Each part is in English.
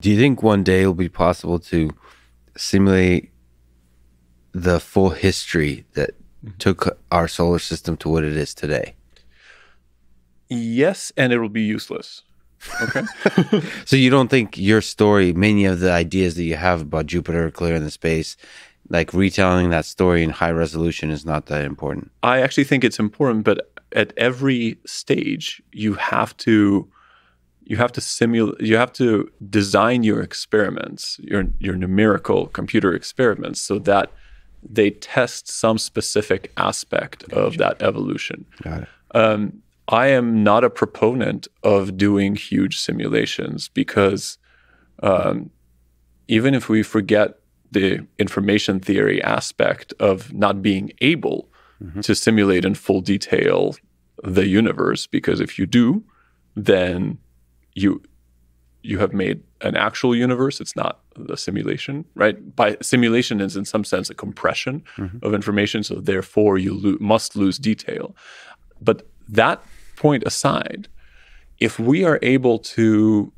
Do you think one day it'll be possible to simulate the full history that mm-hmm. took our solar system to what it is today? Yes, and it will be useless. Okay. so you don't think your story, many of the ideas that you have about Jupiter clearing the space, like retelling that story in high resolution is not that important? I actually think it's important, but at every stage you have to you have to simulate you have to design your experiments your your numerical computer experiments so that they test some specific aspect gotcha. of that evolution Got it. Um, I am not a proponent of doing huge simulations because um, even if we forget the information theory aspect of not being able mm-hmm. to simulate in full detail the universe, because if you do, then you you have made an actual universe. It's not the simulation, right? By simulation is in some sense a compression mm-hmm. of information, so therefore you lo- must lose detail. But that point aside, if we are able to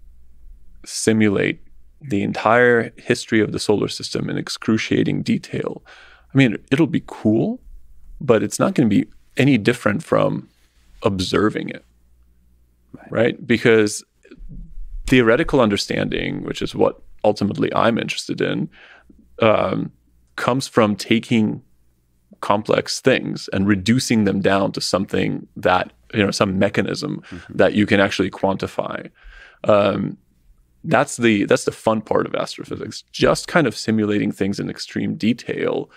simulate the entire history of the solar system in excruciating detail, I mean, it'll be cool, but it's not going to be any different from observing it, right? right? Because theoretical understanding, which is what ultimately I'm interested in, um, comes from taking complex things and reducing them down to something that you know some mechanism mm-hmm. that you can actually quantify. Um, that's the that's the fun part of astrophysics. Just kind of simulating things in extreme detail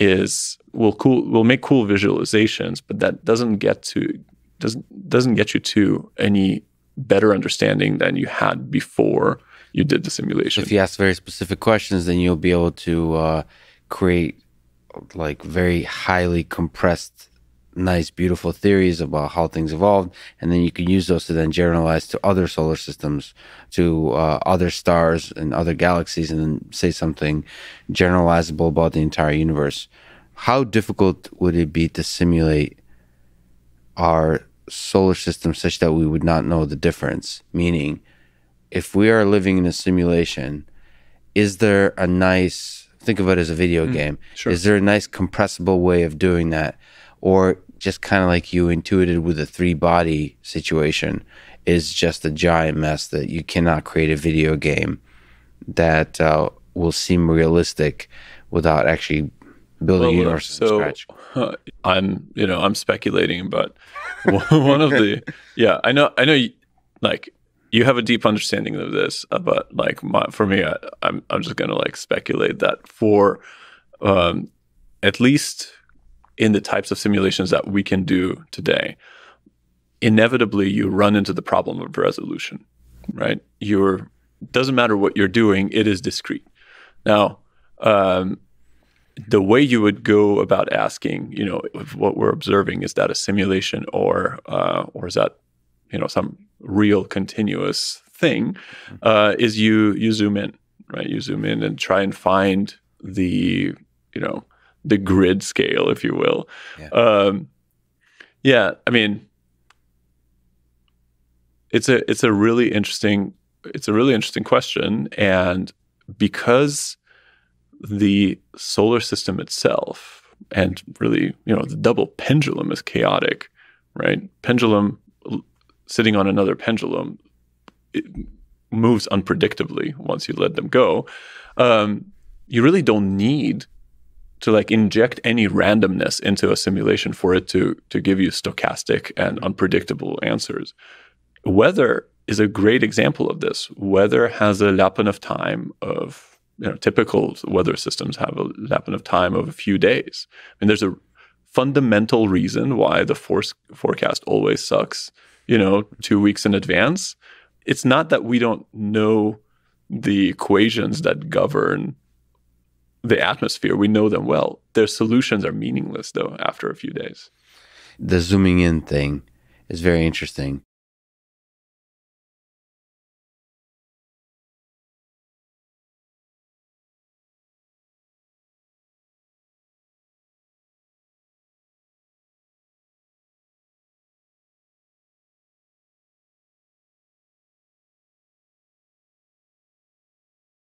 is will cool will make cool visualizations but that doesn't get to doesn't doesn't get you to any better understanding than you had before you did the simulation if you ask very specific questions then you'll be able to uh, create like very highly compressed nice, beautiful theories about how things evolved, and then you can use those to then generalize to other solar systems, to uh, other stars and other galaxies, and then say something generalizable about the entire universe. How difficult would it be to simulate our solar system such that we would not know the difference? Meaning, if we are living in a simulation, is there a nice think of it as a video mm, game? Sure. Is there a nice compressible way of doing that? or just kind of like you intuited with a three body situation is just a giant mess that you cannot create a video game that uh, will seem realistic without actually building well, universes so, from scratch. Uh, I'm, you know, I'm speculating, but one of the, yeah, I know, I know, you, like you have a deep understanding of this, uh, but like my, for me, I, I'm, I'm just gonna like speculate that for um, at least in the types of simulations that we can do today, inevitably you run into the problem of resolution, right? You're doesn't matter what you're doing; it is discrete. Now, um, the way you would go about asking, you know, if what we're observing is that a simulation or uh, or is that you know some real continuous thing, mm-hmm. uh, is you you zoom in, right? You zoom in and try and find the you know the grid scale, if you will. Yeah. Um, yeah, I mean, it's a it's a really interesting it's a really interesting question, and because the solar system itself and really you know the double pendulum is chaotic, right? Pendulum sitting on another pendulum moves unpredictably once you let them go. Um, you really don't need to like inject any randomness into a simulation for it to to give you stochastic and unpredictable answers. Weather is a great example of this. Weather has a Lyapunov time of you know typical weather systems have a Lyapunov time of a few days. I mean, there's a fundamental reason why the force forecast always sucks. You know, two weeks in advance. It's not that we don't know the equations that govern the atmosphere. We know them well. Their solutions are meaningless, though, after a few days. The zooming in thing is very interesting.